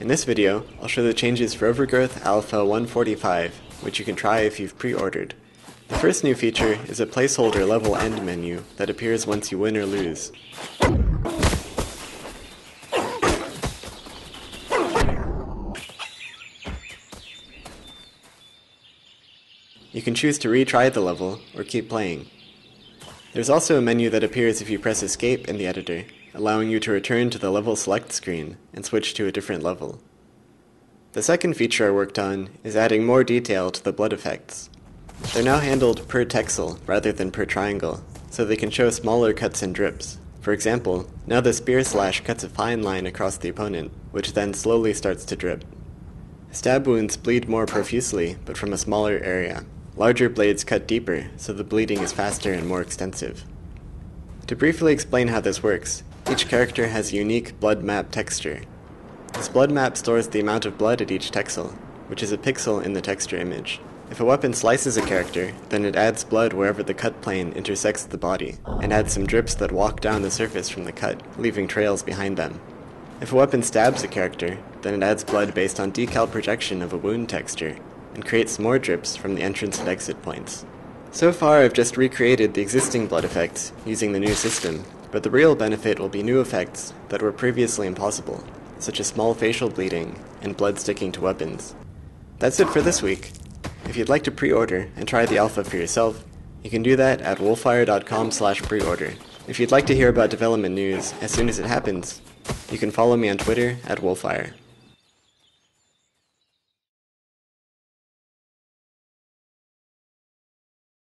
In this video, I'll show the changes for Overgrowth Alpha 145, which you can try if you've pre-ordered. The first new feature is a placeholder level end menu that appears once you win or lose. You can choose to retry the level or keep playing. There's also a menu that appears if you press escape in the editor, allowing you to return to the level select screen and switch to a different level. The second feature I worked on is adding more detail to the blood effects. They're now handled per texel rather than per triangle, so they can show smaller cuts and drips. For example, now the spear slash cuts a fine line across the opponent, which then slowly starts to drip. Stab wounds bleed more profusely, but from a smaller area. Larger blades cut deeper, so the bleeding is faster and more extensive. To briefly explain how this works, each character has a unique blood map texture. This blood map stores the amount of blood at each texel, which is a pixel in the texture image. If a weapon slices a character, then it adds blood wherever the cut plane intersects the body, and adds some drips that walk down the surface from the cut, leaving trails behind them. If a weapon stabs a character, then it adds blood based on decal projection of a wound texture, and creates more drips from the entrance and exit points. So far I've just recreated the existing blood effects using the new system, but the real benefit will be new effects that were previously impossible, such as small facial bleeding and blood sticking to weapons. That's it for this week. If you'd like to pre-order and try the alpha for yourself, you can do that at wolfire.com slash pre-order. If you'd like to hear about development news as soon as it happens, you can follow me on Twitter at wolfire.